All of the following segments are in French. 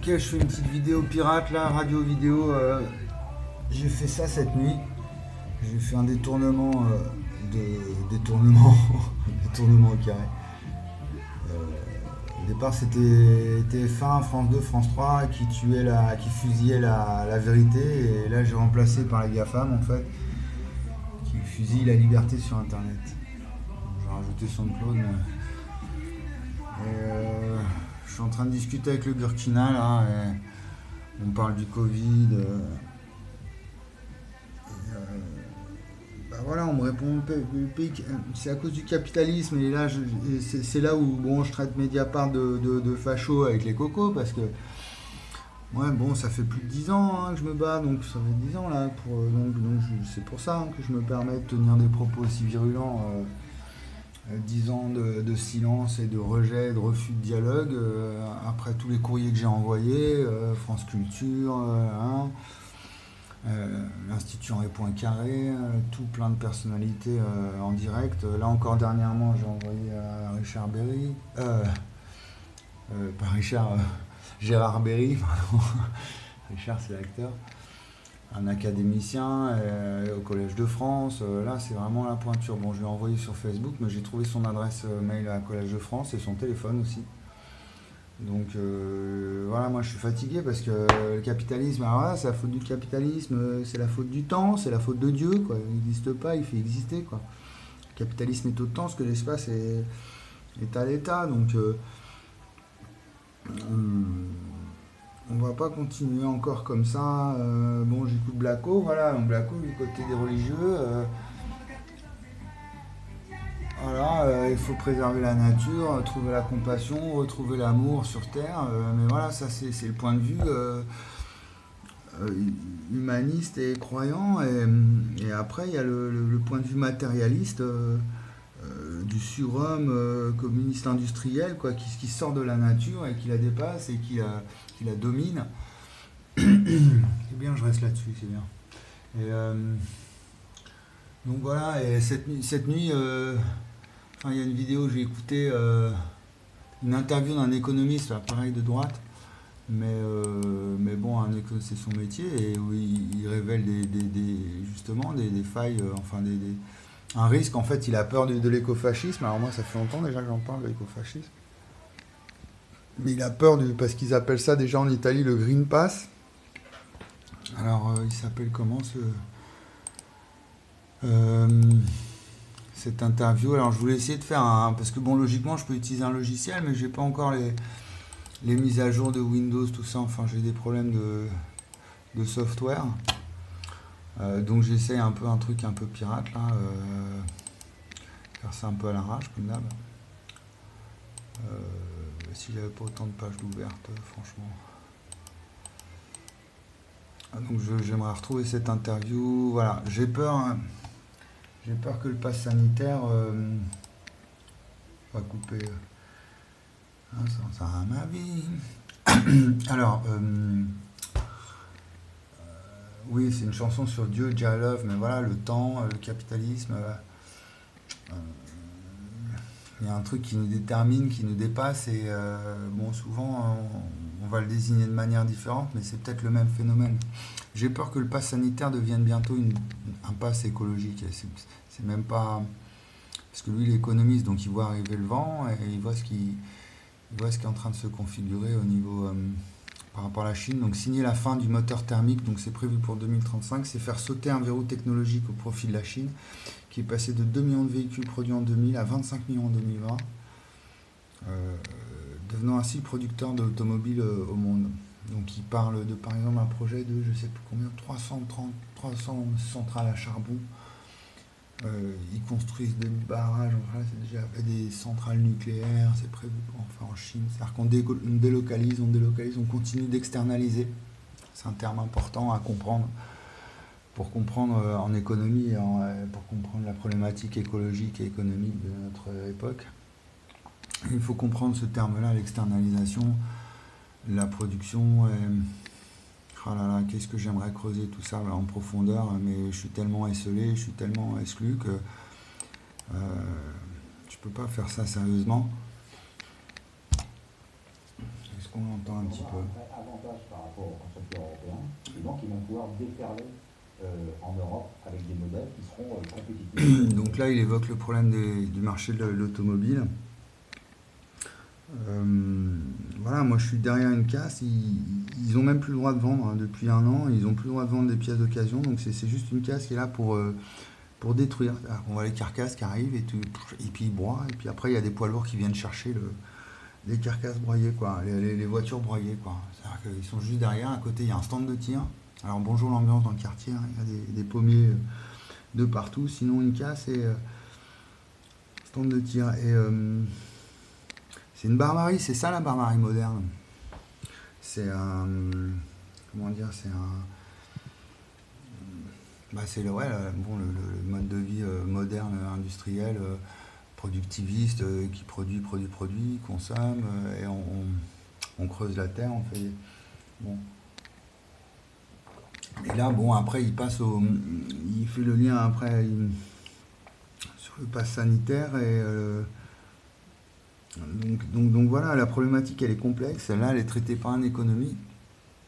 Ok, je fais une petite vidéo pirate là, radio vidéo. euh, j'ai fait ça cette nuit. J'ai fait un détournement euh, de détournement, détournement au carré. Euh, au départ, c'était TF1, France 2, France 3 qui tuait la, qui fusillait la, vérité. Et là, j'ai remplacé par les GAFAM en fait, qui fusillent la liberté sur Internet. J'ai rajouté SoundCloud. Mais... Et, suis en train de discuter avec le Burkina là. et on parle du Covid. euh, euh, bah voilà, on me répond c'est à cause du capitalisme et là c'est là où bon je traite Mediapart de, de, facho avec les cocos parce que ouais bon ça fait plus de 10 ans hein, que je me bats donc ça fait 10 ans là pour euh, donc, c'est pour ça hein, que je me permets de tenir des propos aussi virulents euh, 10 ans de, silence et de rejet, de refus de dialogue, euh, après tous les courriers que j'ai envoyés, euh, France Culture, hein, l'Institut Henri Poincaré, tout plein de personnalités en direct. Là encore dernièrement, j'ai envoyé à Richard Berry, pas Richard, Gérard Berry, pardon. Richard c'est l'acteur un académicien euh, au Collège de France. Euh, là, c'est vraiment la pointure. Bon, je lui ai envoyé sur Facebook, mais j'ai trouvé son adresse euh, mail à Collège de France et son téléphone aussi. Donc voilà, moi je suis fatigué parce que le capitalisme, alors là, c'est la faute du capitalisme, c'est la faute du temps, c'est la faute de Dieu, quoi. Il n'existe pas, il fait exister, quoi. Le capitalisme est au temps, ce que l'espace est, à l'état, donc hum, on va pas continuer encore comme ça. Euh, bon, j'écoute Blacko, voilà, donc du côté des religieux. euh, voilà, euh, il faut préserver la nature, trouver la compassion, retrouver l'amour sur Terre. mais voilà, ça c'est le point de vue humaniste et croyant. Et, après, il y a le, point de vue matérialiste du surhomme communiste industriel, quoi, qui, qui sort de la nature et qui la dépasse et qui la domine. c'est bien, je reste là-dessus, c'est bien. Et, euh, donc voilà, et cette, nuit- cette nuit, euh, il y a une vidéo, j'ai écouté euh, une interview d'un économiste, pareil de droite, mais, mais bon, c'est son métier, et où il, révèle des, justement des, failles, enfin des, un risque, en fait, il a peur de, de l'écofascisme, alors moi ça fait longtemps déjà que j'en parle de l'écofascisme, mais il a peur du, parce qu'ils appellent ça déjà en Italie le Green Pass. Alors, euh, il s'appelle comment ce. Euh, cette interview? Alors, je voulais essayer de faire un. Parce que, bon, logiquement, je peux utiliser un logiciel, mais j'ai pas encore les, les mises à jour de Windows, tout ça. Enfin, j'ai des problèmes de, de software. Euh, donc, j'essaie un peu un truc un peu pirate, là. faire ça un peu à l'arrache, comme d'hab. Euh, si j'avais pas autant de pages d'ouvertes, euh, franchement. Ah, donc j'aimerais retrouver cette interview. Voilà, j'ai peur. hein. J'ai peur que le pass sanitaire euh, va couper. euh, hein, ça, ça a ma vie. Alors, euh, euh, oui, c'est une chanson sur Dieu, Jah Love, mais voilà, le temps, euh, le capitalisme. Il y a un truc qui nous détermine, qui nous dépasse, et euh, bon, souvent on, va le désigner de manière différente, mais c'est peut-être le même phénomène. J'ai peur que le pass sanitaire devienne bientôt un pass écologique. C'est même pas. Parce que lui, il est économiste, donc il voit arriver le vent et il voit ce qui, voit ce qui est en train de se configurer au niveau. euh, par rapport à la Chine. Donc signer la fin du moteur thermique, donc c'est prévu pour 2035, c'est faire sauter un verrou technologique au profit de la Chine, qui est passé de 2 millions de véhicules produits en 2000 à 25 millions en 2020, euh, devenant ainsi le producteur d'automobiles euh, au monde. Donc il parle de par exemple un projet de je sais plus combien, 330, 300 centrales à charbon. Euh, ils construisent des barrages, enfin, c'est déjà des centrales nucléaires, c'est prévu pour en Chine. C'est-à-dire qu'on délocalise, on délocalise, on continue d'externaliser. C'est un terme important à comprendre pour comprendre euh, en économie, euh, pour comprendre la problématique écologique et économique de notre époque. Il faut comprendre ce terme-là, l'externalisation, la production. Ah là là, qu'est-ce que j'aimerais creuser tout ça en profondeur, mais je suis tellement esselé, je suis tellement exclu que euh, je peux pas faire ça sérieusement. Qu'est-ce qu'on entend un petit peu? avantage par rapport vont pouvoir déferler euh, en Europe avec des modèles qui seront euh, compétitifs. Donc là, il évoque le problème du marché de l'automobile. Euh, voilà, moi je suis derrière une casse, ils, ont même plus le droit de vendre hein, depuis un an, ils ont plus le droit de vendre des pièces d'occasion, donc c'est juste une casse qui est là pour, pour détruire. On voit les carcasses qui arrivent et, puis ils broient, et puis après il y a des poids lourds qui viennent chercher le, les carcasses broyées, quoi, les, voitures broyées. Quoi. Sont juste derrière, à côté il y a un stand de tir. Alors bonjour l'ambiance dans le quartier, hein. il y a des, pommiers euh, de partout, sinon une casse et euh, stand de tir. Euh, c'est une barbarie, c'est ça la barbarie moderne. C'est un. Comment dire C'est un. Bah c'est le, bon, le, mode de vie moderne, industriel productiviste euh, qui produit, produit, produit, consomme, euh, et on, creuse la terre, on fait. Et là, bon, après, il passe au. Il fait le lien après sur le pass sanitaire et. Euh, donc, donc, voilà, la problématique elle est complexe. Là, elle est traitée par un économiste,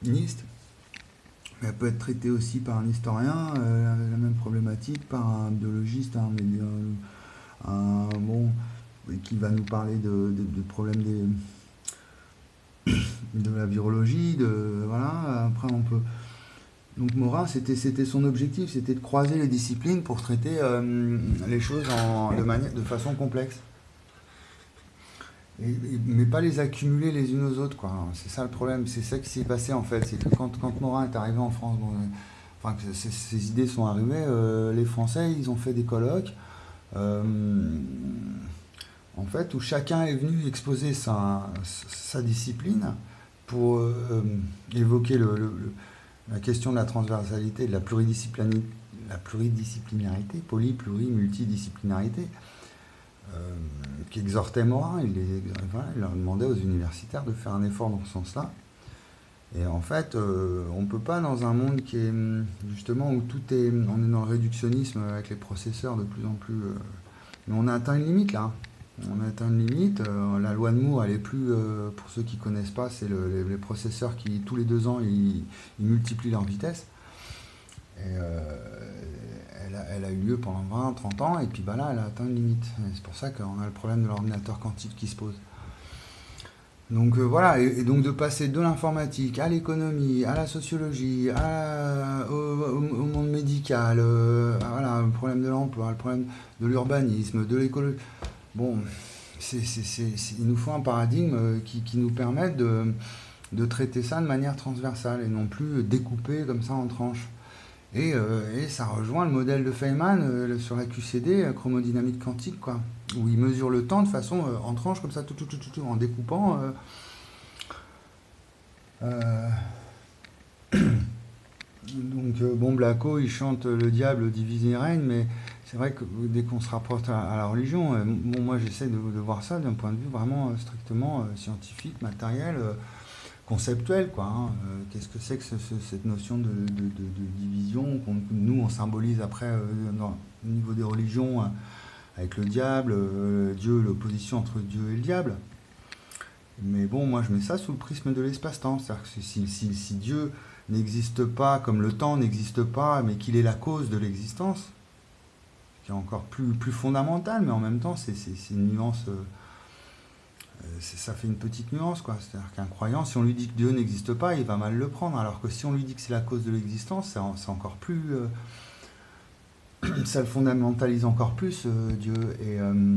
mais elle peut être traitée aussi par un historien, la même problématique, par un biologiste, un, bon, qui va nous parler de, problèmes des, de la virologie, de voilà. Après, on peut. Donc Morin, c'était son objectif, c'était de croiser les disciplines pour traiter euh, les choses de de façon complexe. Mais pas les accumuler les unes aux autres, quoi. C'est ça le problème. C'est ça qui s'est passé en fait. C'est que quand, quand Morin est arrivé en France, enfin que ces, idées sont arrivées, euh, les Français, ils ont fait des colloques. Euh, en fait, où chacun est venu exposer sa, discipline pour euh, évoquer la question de la transversalité, de la pluridisciplinarité, la pluridisciplinarité poly, pluri, qui exhortait Morin. Il, leur demandait aux universitaires de faire un effort dans ce sens-là. Et en fait, euh, on ne peut pas dans un monde qui est justement où tout est, on est dans le réductionnisme avec les processeurs de plus en plus. Euh, mais on a atteint une limite là. On a atteint une limite. Euh, la loi de Moore, elle est plus, pour ceux qui ne connaissent pas, c'est les, processeurs qui tous les deux ans ils, multiplient leur vitesse. Et elle a, eu lieu pendant 20, 30 ans, et puis bah là, elle a atteint une limite. C'est pour ça qu'on a le problème de l'ordinateur quantique qui se pose. Donc euh, voilà, et, donc de passer de l'informatique à l'économie, à la sociologie, au, monde médical, euh, voilà, le problème de l'emploi, le problème de l'urbanisme, de l'écologie. Bon, il nous faut un paradigme euh, qui, nous permette de, de, traiter ça de manière transversale et non plus découpé comme ça en tranches. Et, ça rejoint le modèle de Feynman sur la QCD, la chromodynamique quantique, quoi où il mesure le temps de façon euh, en tranche comme ça, tout, tout, tout, en découpant. Euh, euh, donc, bon, Blacko, il chante le diable divisé règne, mais c'est vrai que dès qu'on se rapporte à, la religion, bon, moi j'essaie de, voir ça d'un point de vue vraiment strictement scientifique, matériel, conceptuel. quoi. Hein. Qu'est-ce que c'est que cette notion de, division qu'on nous on symbolise après au niveau des religions avec le diable, euh, Dieu, l'opposition entre Dieu et le diable. Mais bon, moi je mets ça sous le prisme de l'espace-temps. C'est-à-dire que si, Dieu n'existe pas comme le temps n'existe pas, mais qu'il est la cause de l'existence, qui est encore plus, plus fondamental, mais en même temps c'est une nuance, euh, euh, ça fait une petite nuance. quoi. C'est-à-dire qu'un croyant, si on lui dit que Dieu n'existe pas, il va mal le prendre, alors que si on lui dit que c'est la cause de l'existence, c'est encore plus ça le fondamentalise encore plus, euh, Dieu. Et, euh,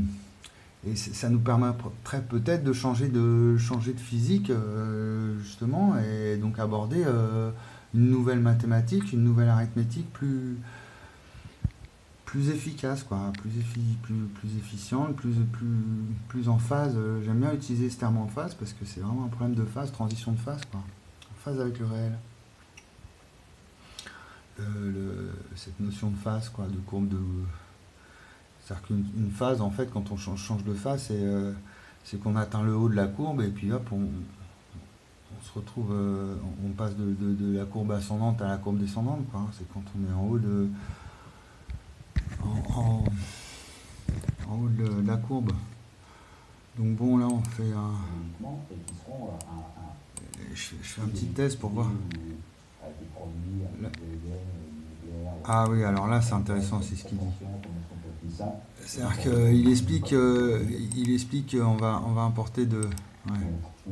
et ça nous permettrait peut-être de changer de, changer de physique, euh, justement, et donc aborder une nouvelle mathématique, une nouvelle arithmétique plus, plus efficace, quoi, plus, plus, plus efficiente, plus, plus, plus en phase. J'aime bien utiliser ce terme en phase parce que c'est vraiment un problème de phase, transition de phase, quoi, en phase avec le réel. Euh, cette notion de phase, quoi, de courbe de. C'est-à-dire qu'une phase, en fait, quand on change, de phase, c'est euh, qu'on atteint le haut de la courbe et puis hop, on, se retrouve, euh, on passe de, la courbe ascendante à la courbe descendante. C'est quand on est en haut de. En, haut de, la courbe. Donc bon, là, on fait un. Je, fais un petit test pour voir. Ah oui, alors là, c'est intéressant, c'est ce qu'il dit. C'est-à-dire qu'il explique, euh, explique qu'on va, on va importer de... Ouais. Où,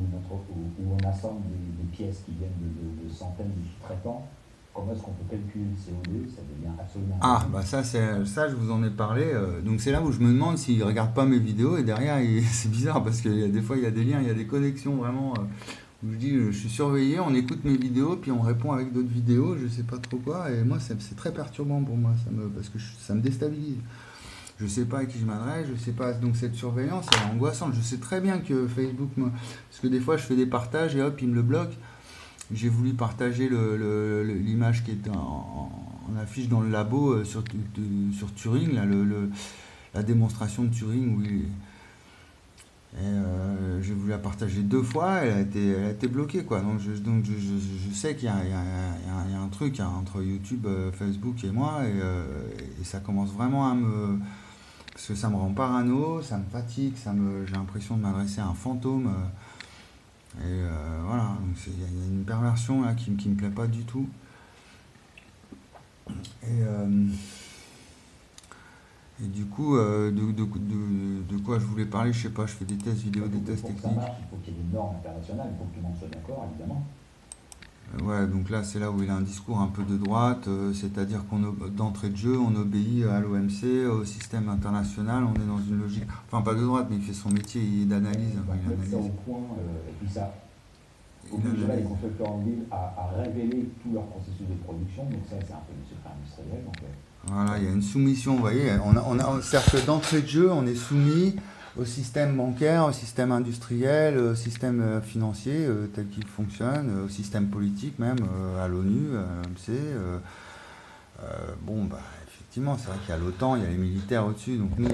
on assemble des, pièces qui viennent de, de, centaines de sous-traitants. Comment est-ce qu'on peut calculer le CO2 Ça devient absolument... Ah, bah ça, ça, je vous en ai parlé. Euh, donc c'est là où je me demande s'il ne regarde pas mes vidéos. Et derrière, c'est bizarre parce que des fois, il y a des liens, il y a des connexions vraiment... Euh, je dis, je suis surveillé, on écoute mes vidéos, puis on répond avec d'autres vidéos, je sais pas trop quoi, et moi c'est très perturbant pour moi, ça me, parce que ça me déstabilise. Je sais pas à qui je m'adresse, je sais pas, donc cette surveillance elle est angoissante. Je sais très bien que Facebook me. Parce que des fois je fais des partages et hop, il me le bloque. J'ai voulu partager l'image qui est en, affiche dans le labo euh, sur, Turing, la démonstration de Turing où il euh, j'ai voulu la partager deux fois, elle a été, bloquée. Donc, je, sais qu'il y, a un truc hein, entre YouTube, euh, Facebook et moi, et, ça commence vraiment à me. Parce que ça me rend parano, ça me fatigue, j'ai l'impression de m'adresser à un fantôme. Et voilà, il y, a une perversion là qui ne me plaît pas du tout. Et. Et du coup, euh, de, de, de, quoi je voulais parler, je sais pas, je fais des tests vidéo, des tests techniques. il faut qu'il y ait des normes internationales, il faut que tout le monde soit d'accord, évidemment. Euh, ouais, donc là, c'est là où il a un discours un peu de droite, euh, c'est-à-dire qu'on d'entrée de jeu, on obéit à l'OMC, au système international, on est dans une logique, enfin pas de droite, mais il fait son métier d'analyse. Bah, il analyse. Au point, et puis ça oblige les constructeurs en ville à, à, révéler tout leur processus de production, donc ça, c'est un peu du secret industriel. Donc, voilà, il y a une soumission, vous voyez. On a, on a, c'est-à-dire que d'entrée de jeu, on est soumis au système bancaire, au système industriel, au système euh, financier euh, tel qu'il fonctionne, au système politique même, euh, à l'ONU, à l'OMC. bon, bah, effectivement, c'est vrai qu'il y a l'OTAN, il y a les militaires au-dessus. Donc nous,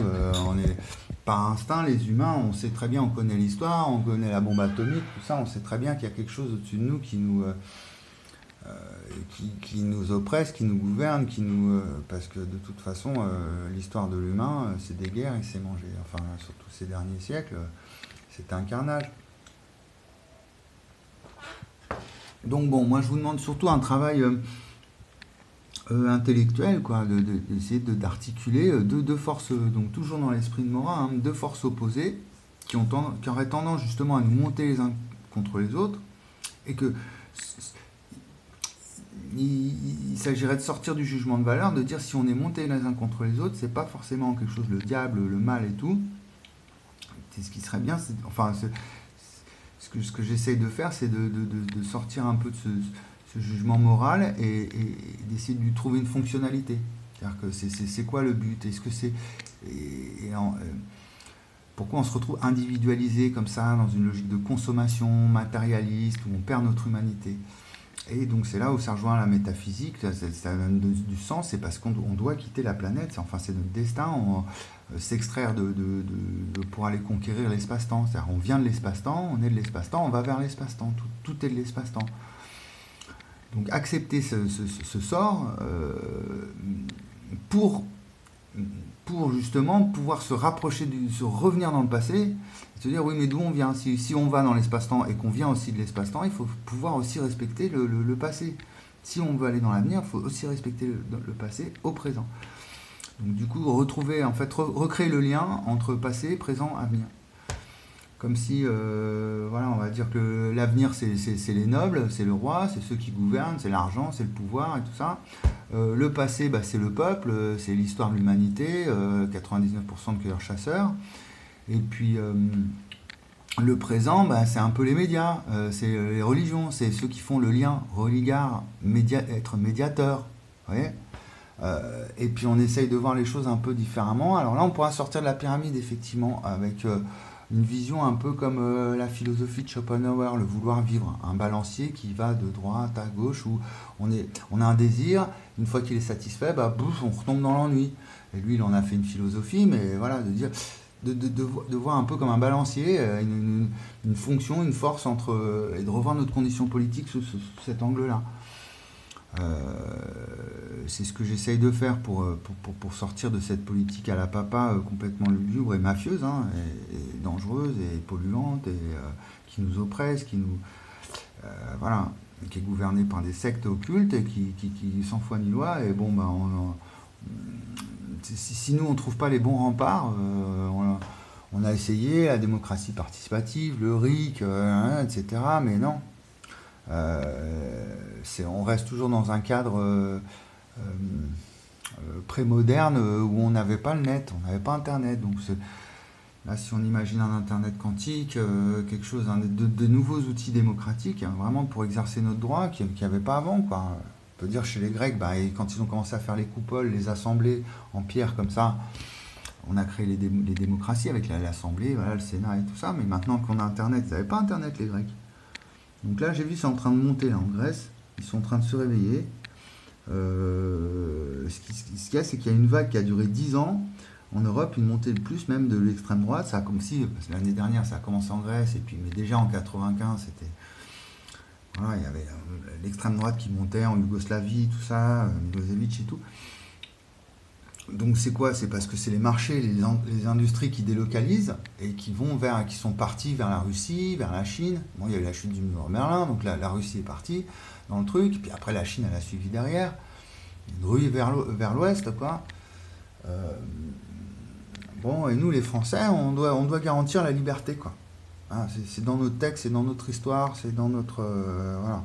on est par instinct, les humains, on sait très bien, on connaît l'histoire, on connaît la bombe atomique, tout ça, on sait très bien qu'il y a quelque chose au-dessus de nous qui nous euh, qui, nous oppresse, qui nous gouverne, qui nous, euh, parce que de toute façon, euh, l'histoire de l'humain, c'est des guerres et c'est manger. Enfin, surtout ces derniers siècles, c'est un carnage. Donc bon, moi je vous demande surtout un travail intellectuel, quoi, d'essayer de, d'articuler deux, forces, donc toujours dans l'esprit de Morin, hein, deux forces opposées qui, ont qui auraient tendance justement à nous monter les uns contre les autres, et que il, s'agirait de sortir du jugement de valeur, de dire si on est monté les uns contre les autres, c'est pas forcément quelque chose, le diable, le mal et tout. Ce qui serait bien, enfin, ce que, ce que j'essaye de faire, c'est de, de, sortir un peu de ce, jugement moral et, d'essayer de lui trouver une fonctionnalité. C'est-à-dire que c'est quoi le but? Est-ce que c'est. Euh, pourquoi on se retrouve individualisé comme ça, dans une logique de consommation matérialiste, où on perd notre humanité? Et donc c'est là où ça rejoint la métaphysique, ça, donne du sens, c'est parce qu'on doit quitter la planète, enfin c'est notre destin, euh, s'extraire pour aller conquérir l'espace-temps. C'est-à-dire on vient de l'espace-temps, on est de l'espace-temps, on va vers l'espace-temps, tout, est de l'espace-temps. Donc accepter ce, sort euh, pour, justement pouvoir se rapprocher, se revenir dans le passé se dire, oui, mais d'où on vient? Si, on va dans l'espace-temps et qu'on vient aussi de l'espace-temps, il faut pouvoir aussi respecter le, passé. Si on veut aller dans l'avenir, il faut aussi respecter le, passé au présent. Donc du coup, retrouver, en fait, recréer le lien entre passé, présent, avenir. Comme si, euh, voilà, on va dire que l'avenir, c'est les nobles, c'est le roi, c'est ceux qui gouvernent, c'est l'argent, c'est le pouvoir et tout ça. Euh, le passé, bah, c'est le peuple, c'est l'histoire de l'humanité, 99% euh, de cueilleurs-chasseurs. Et puis euh, le présent, bah, c'est un peu les médias, euh, c'est les religions, c'est ceux qui font le lien religare, média, être médiateur. Euh, et puis on essaye de voir les choses un peu différemment. Alors là, on pourra sortir de la pyramide, effectivement, avec une vision un peu comme la philosophie de Schopenhauer, le vouloir vivre, un balancier qui va de droite à gauche, où on, est, on a un désir, une fois qu'il est satisfait, bah, on retombe dans l'ennui. Et lui, il en a fait une philosophie, mais voilà, de dire de, de, voir un peu comme un balancier, euh, une, fonction, une force entre. Euh, et de revoir notre condition politique sous, cet angle-là. Euh, c'est ce que j'essaye de faire pour, pour, pour, sortir de cette politique à la papa complètement lugubre et mafieuse, hein, et, dangereuse et polluante, et qui nous oppresse, qui nous. voilà, qui est gouverné par des sectes occultes et qui, qui, qui sans foi ni loi. Et bon, ben, si, nous, on ne trouve pas les bons remparts, on a, essayé la démocratie participative, le RIC, hein, etc. Mais non. on reste toujours dans un cadre pré-moderne où on n'avait pas le net, on n'avait pas Internet. Donc là, si on imagine un Internet quantique, euh, quelque chose, de, nouveaux outils démocratiques, hein, vraiment pour exercer notre droit, qu'il n'y avait pas avant. Quoi. Peut dire chez les Grecs, bah, quand ils ont commencé à faire les coupoles, les assemblées en pierre comme ça, on a créé les, démocraties avec l'Assemblée, le Sénat et tout ça. Mais maintenant qu'on a Internet, ils n'avaient pas Internet les Grecs. Donc là, j'ai vu, c'est en train de monter là, en Grèce. Ils sont en train de se réveiller. Euh, ce qu'il y a, c'est qu'il y a une vague qui a duré 10 ans en Europe, une montée de plus même de l'extrême droite. Ça a comme si, l'année dernière, ça a commencé en Grèce, et puis, mais déjà en 95, c'était. Il y avait euh, l'extrême droite qui montait en Yougoslavie, tout ça, euh, Milosevic et tout. Donc c'est quoi? C'est parce que c'est les marchés, les, industries qui délocalisent et qui vont vers, qui sont partis vers la Russie, vers la Chine. Bon, il y a eu la chute du mur Merlin, donc la, Russie est partie dans le truc, puis après la Chine elle a suivi derrière, une vers l'ouest quoi. Euh, bon, et nous les Français, on doit, on doit garantir la liberté quoi. Hein, c'est dans notre texte, c'est dans notre histoire, c'est dans notre euh, voilà.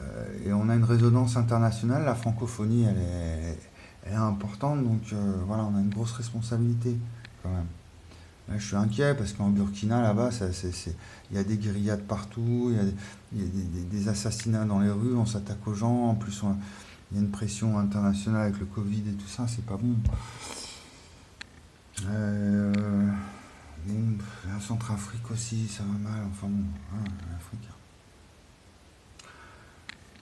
Euh, et on a une résonance internationale, la francophonie elle est, importante, donc voilà, on a une grosse responsabilité quand même je suis inquiet parce qu'en Burkina, là-bas, il y a des grillades partout, il y a, des, assassinats dans les rues, on s'attaque aux gens. En plus, il y a une pression internationale avec le Covid et tout ça, c'est pas bon. Euh, la Centrafrique aussi, ça va mal. Enfin bon, hein, l'Afrique.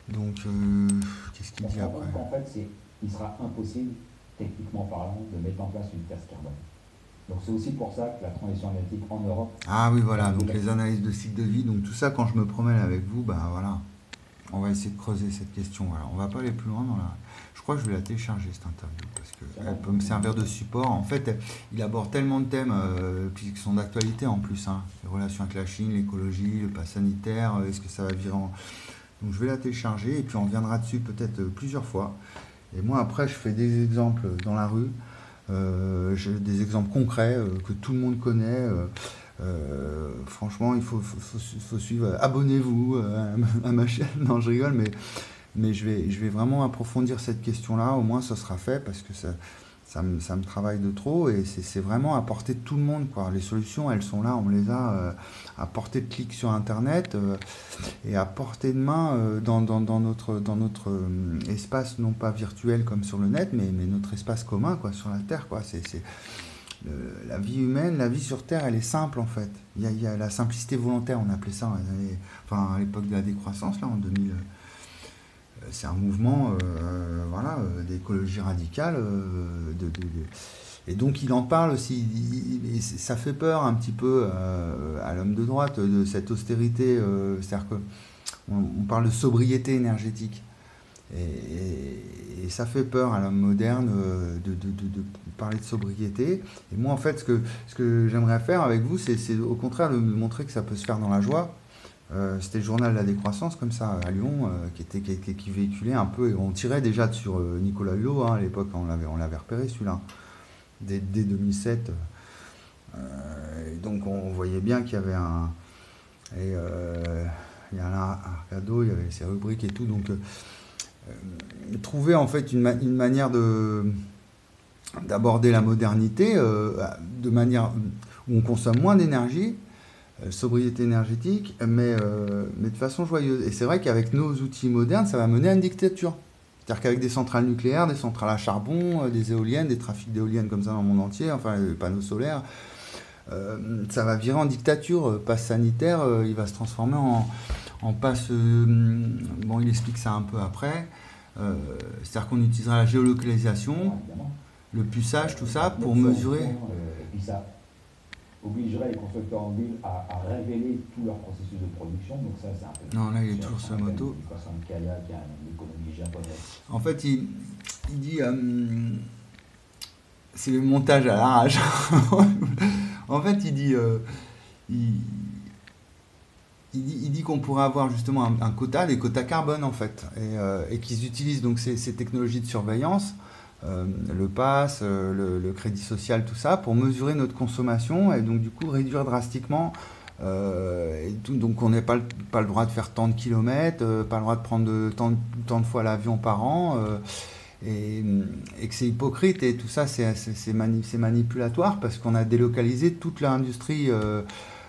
Donc, euh, qu'est-ce qu'il dit après En fait, il sera impossible, techniquement parlant, de mettre en place une taxe carbone. Donc c'est aussi pour ça que la transition énergétique en Europe. Ah oui, voilà, donc les analyses de cycle de vie, donc tout ça, quand je me promène avec vous, ben voilà, on va essayer de creuser cette question. Voilà, on va pas aller plus loin dans la. Je crois que je vais la télécharger cette interview parce qu'elle peut me servir de support. En fait, il aborde tellement de thèmes euh, qui sont d'actualité en plus. Hein. Les relations avec la Chine, l'écologie, le pas sanitaire, euh, est-ce que ça va virer en. Donc je vais la télécharger et puis on reviendra dessus peut-être euh, plusieurs fois. Et moi après, je fais des exemples dans la rue. Euh, des exemples concrets euh, que tout le monde connaît. Euh, franchement, il faut, suivre. Abonnez-vous à, ma chaîne. Non, je rigole, mais, je, vais, vraiment approfondir cette question-là. Au moins, ça sera fait parce que ça, me, travaille de trop et c'est vraiment à portée de tout le monde. Quoi. Les solutions, elles sont là, on les a euh, à portée de clic sur Internet euh, et à portée de main euh, dans, notre, espace, non pas virtuel comme sur le net, mais, notre espace commun quoi, sur la Terre. C'est, la vie humaine, la vie sur Terre, elle est simple en fait. Il y a, la simplicité volontaire, on appelait ça à l'époque de la décroissance, là, en 2000 c'est un mouvement euh, voilà, euh, d'écologie radicale. Euh, et donc il en parle aussi, ça fait peur un petit peu à l'homme de droite de cette austérité, c'est-à-dire qu'on on parle de sobriété énergétique. Et, ça fait peur à l'homme moderne de, de, parler de sobriété. Et moi, en fait, ce que, j'aimerais faire avec vous, c'est au contraire de montrer que ça peut se faire dans la joie, euh, c'était le journal de la décroissance, comme ça, à Lyon, euh, qui, était, qui, véhiculait un peu, et on tirait déjà sur euh, Nicolas Hulot, hein, à l'époque, on l'avait, repéré celui-là, dès, 2007. donc on voyait bien qu'il y avait un... Et, il y a un Arcado, il y avait ses rubriques et tout, donc trouver en fait une, manière de d'aborder la modernité de manière où on consomme moins d'énergie euh, sobriété énergétique, mais, euh, mais de façon joyeuse. Et c'est vrai qu'avec nos outils modernes, ça va mener à une dictature. C'est-à-dire qu'avec des centrales nucléaires, des centrales à charbon, euh, des éoliennes, des trafics d'éoliennes comme ça dans le monde entier, enfin les panneaux solaires, ça va virer en dictature. Passe sanitaire, il va se transformer en, en passe. bon, il explique ça un peu après. C'est-à-dire qu'on utilisera la géolocalisation, le puçage, tout ça, pour mesurer obligerait les constructeurs en ville à, révéler tout leur processus de production. Donc ça, c'est un peu... Non, là, il est toujours sur moto. En fait, il, il dit... Euh, c'est le montage à l'arrache. en fait, il dit... Euh, il dit, qu'on pourrait avoir justement un, quota, des quotas carbone en fait, et, qu'ils utilisent donc ces, technologies de surveillance, le pass, le, crédit social, tout ça, pour mesurer notre consommation et donc du coup réduire drastiquement euh, donc on n'a pas, le droit de faire tant de kilomètres, euh, pas le droit de prendre tant, de fois l'avion par an, euh, et, que c'est hypocrite. Et tout ça c'est manipulatoire parce qu'on a délocalisé toute l'industrie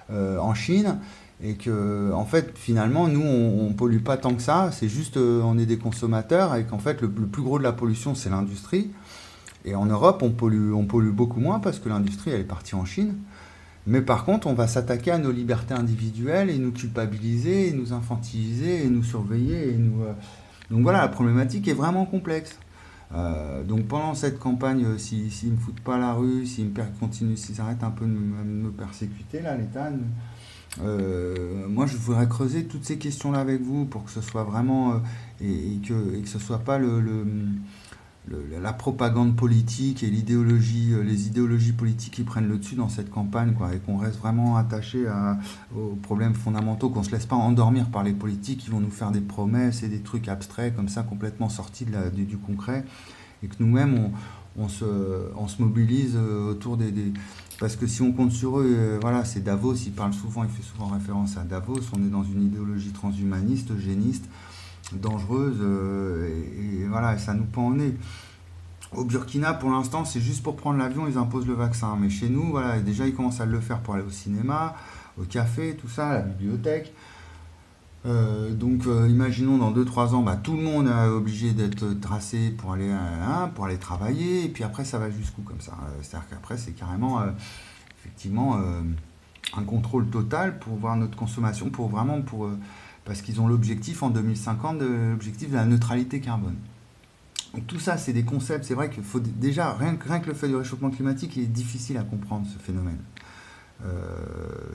en Chine et que en fait finalement nous on, on, pollue pas tant que ça, c'est juste on est des consommateurs et qu'en fait le, plus gros de la pollution c'est l'industrie. Et en Europe on pollue, on pollue beaucoup moins parce que l'industrie elle est partie en Chine. Mais par contre, on va s'attaquer à nos libertés individuelles et nous culpabiliser, et nous infantiliser, et nous surveiller. Et euh, Donc voilà, la problématique est vraiment complexe. Euh, donc pendant cette campagne, euh, s'ils ne me foutent pas la rue, s'ils continuent, s'ils arrêtent un peu de me, persécuter, là, l'État, moi je voudrais creuser toutes ces questions-là avec vous pour que ce soit vraiment, et, que, et que ce soit pas la propagande politique et l'idéologie, euh, les idéologies politiques qui prennent le dessus dans cette campagne, et qu'on reste vraiment attaché aux problèmes fondamentaux, qu'on ne se laisse pas endormir par les politiques qui vont nous faire des promesses et des trucs abstraits comme ça, complètement sortis du, concret, et que nous-mêmes, on, se, mobilise euh, autour des, Parce que si on compte sur eux, euh, voilà, c'est Davos, il parle souvent, il fait souvent référence à Davos, on est dans une idéologie transhumaniste, eugéniste, dangereuse, et, voilà, ça nous pend au nez. Au Burkina, pour l'instant, c'est juste pour prendre l'avion, ils imposent le vaccin. Mais chez nous, voilà, déjà, ils commencent à le faire pour aller au cinéma, au café, tout ça, à la bibliothèque. Euh, donc, euh, imaginons dans 2-3 ans, bah, tout le monde est obligé d'être tracé pour aller, hein, pour aller travailler. Et puis après, ça va jusqu'où comme ça euh, C'est-à-dire qu'après, c'est carrément, effectivement, un contrôle total pour voir notre consommation, pour vraiment, pour, parce qu'ils ont l'objectif en 2050, l'objectif de la neutralité carbone tout ça, c'est des concepts. C'est vrai qu'il faut déjà, rien, que le fait du réchauffement climatique, il est difficile à comprendre ce phénomène. Euh,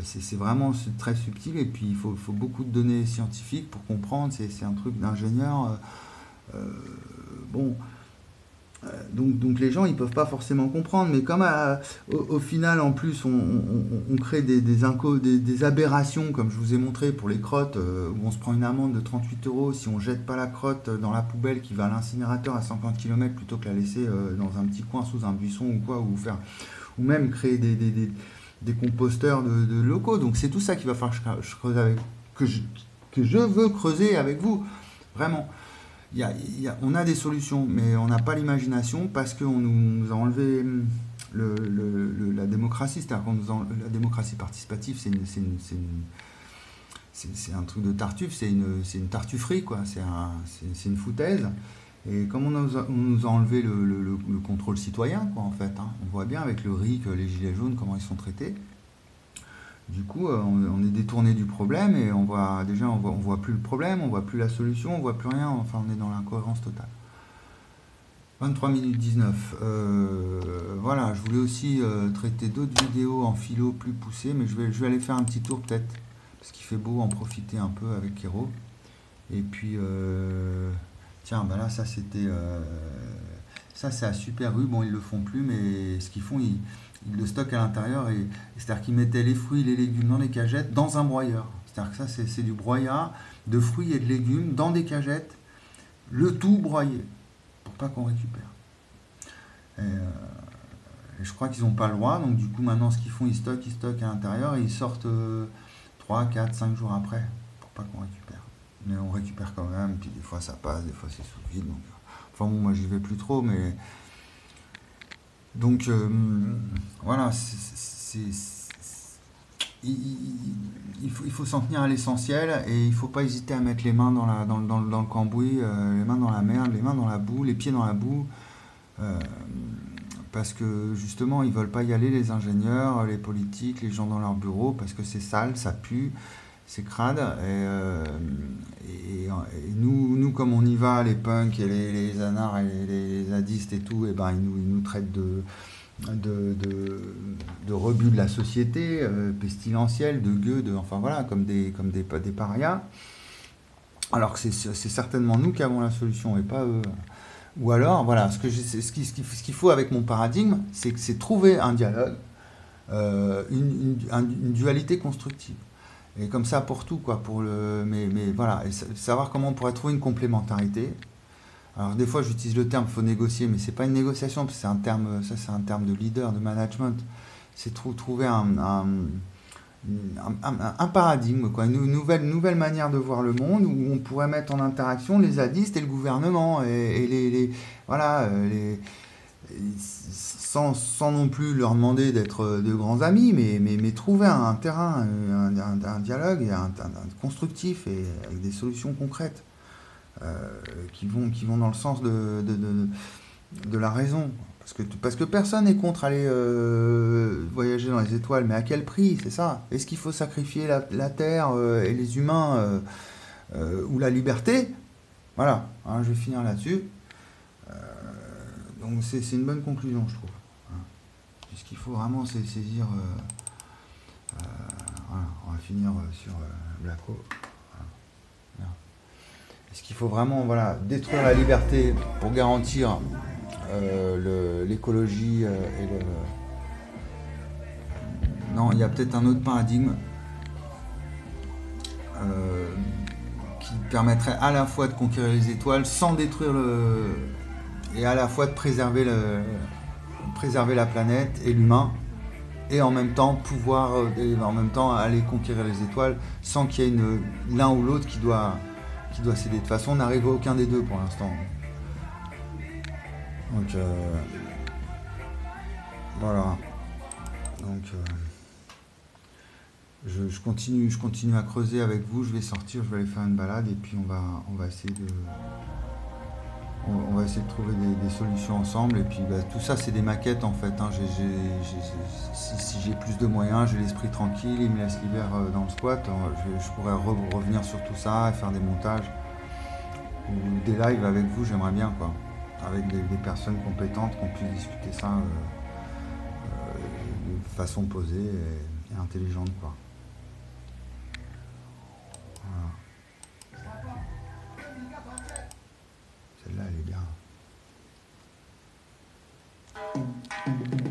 c'est vraiment très subtil et puis il faut, beaucoup de données scientifiques pour comprendre. C'est un truc d'ingénieur. Euh, euh, bon, donc, les gens ils peuvent pas forcément comprendre, mais comme au, final en plus on, crée des, des, aberrations comme je vous ai montré pour les crottes où on se prend une amende de 38 euros si on jette pas la crotte dans la poubelle qui va à l'incinérateur à 50 km plutôt que la laisser dans un petit coin sous un buisson ou quoi ou faire ou même créer des, des composteurs de, locaux. Donc c'est tout ça qui va falloir que je, avec que que je veux creuser avec vous vraiment on a des solutions, mais on n'a pas l'imagination parce qu'on nous, a enlevé hum, la démocratie. C'est-à-dire qu'on nous la démocratie participative, c'est un truc de tartuffe, c'est une, une tartufferie, quoi. C'est une foutaise. Et comme on, nous a enlevé le, contrôle citoyen, quoi, en fait, hein, on voit bien avec le RIC, les gilets jaunes, comment ils sont traités. Du coup, euh, on, est détourné du problème et on voit déjà on voit, voit plus le problème, on voit plus la solution, on voit plus rien. Enfin, on est dans l'incohérence totale. 23 minutes 19. Euh, voilà, je voulais aussi euh, traiter d'autres vidéos en philo plus poussées, mais je vais, je vais aller faire un petit tour peut-être, parce qu'il fait beau, en profiter un peu avec Kero. Et puis, tiens, ben là, ça c'était. ça, c'est à Super U. Bon, ils le font plus, mais ce qu'ils font, ils le stockent à l'intérieur. C'est-à-dire qu'ils mettaient les fruits les légumes dans les cagettes, dans un broyeur. C'est-à-dire que ça, c'est, du broyat de fruits et de légumes dans des cagettes, le tout broyé, pour pas qu'on récupère. Euh, je crois qu'ils n'ont pas le droit, donc du coup, maintenant, ce qu'ils font, ils stockent, ils stockent à l'intérieur et ils sortent 3, 4, 5 jours après, pour pas qu'on récupère. Mais on récupère quand même, puis des fois ça passe, des fois c'est sous vide. Donc, enfin bon, moi j'y vais plus trop, mais donc euh, voilà, il, faut, s'en tenir à l'essentiel et il faut pas hésiter à mettre les mains dans, la, dans, le cambouis, euh, les mains dans la merde, les mains dans la boue, les pieds dans la boue. Euh, parce que justement, ils veulent pas y aller, les ingénieurs, les politiques, les gens dans leur bureau, parce que c'est sale, ça pue, c'est crade. Et, nous, nous, comme on y va, les punks et les, les anards et les, zadistes et tout, et ben, ils, nous, ils nous traitent de, de, de, rebut de la société, euh, pestilentiel, de gueux, de, enfin voilà, comme des, comme des, des parias. Alors que c'est certainement nous qui avons la solution et pas eux. Ou alors, voilà, ce qu'il ce qui, ce faut avec mon paradigme, c'est c'est trouver un dialogue, euh, une, une, dualité constructive. Et comme ça pour tout, quoi. Pour le, mais, mais voilà, et savoir comment on pourrait trouver une complémentarité. Alors des fois j'utilise le terme faut négocier, mais c'est pas une négociation, c'est un terme, ça c'est un terme de leader, de management. C'est trouver un, un, paradigme, quoi, une nouvelle, nouvelle manière de voir le monde où on pourrait mettre en interaction les zadistes et le gouvernement et, les, voilà euh, les, sans, sans, non plus leur demander d'être de grands amis, mais, mais, mais trouver un, terrain, un, dialogue et un, constructif et avec des solutions concrètes euh, qui, vont, qui vont dans le sens de, de, de, la raison. Parce que, parce que personne n'est contre aller euh, voyager dans les étoiles, mais à quel prix C'est ça? Est-ce qu'il faut sacrifier la, Terre euh, et les humains ou la liberté? Voilà, hein, je vais finir là-dessus. C'est une bonne conclusion, je trouve. Puisqu'il faut vraiment saisir. Euh, euh, voilà, on va finir euh, sur Blacko. Est-ce qu'il faut vraiment voilà, détruire la liberté pour garantir l'écologie et le. Non, il y a peut-être un autre paradigme qui permettrait à la fois de conquérir les étoiles sans détruire le. Et à la fois de préserver le, préserver la planète et l'humain, et en même temps pouvoir, euh, en même temps aller conquérir les étoiles sans qu'il y ait l'un ou l'autre qui doit, qui doit céder. De toute façon, on n'arrive à aucun des deux pour l'instant. Donc euh, voilà. Donc euh, je, continue, je continue à creuser avec vous. Je vais sortir, je vais aller faire une balade et puis on va, on va essayer de on, va essayer de trouver des, solutions ensemble. Et puis bah, tout ça, c'est des maquettes en fait. Hein. si, j'ai plus de moyens, j'ai l'esprit tranquille, il me laisse l'hiver euh, dans le squat, je, pourrais revenir sur tout ça et faire des montages ou des lives avec vous, j'aimerais bien quoi. Avec des, personnes compétentes qu'on puisse discuter ça euh, euh, de façon posée et, intelligente. Celle-là, elle est bien.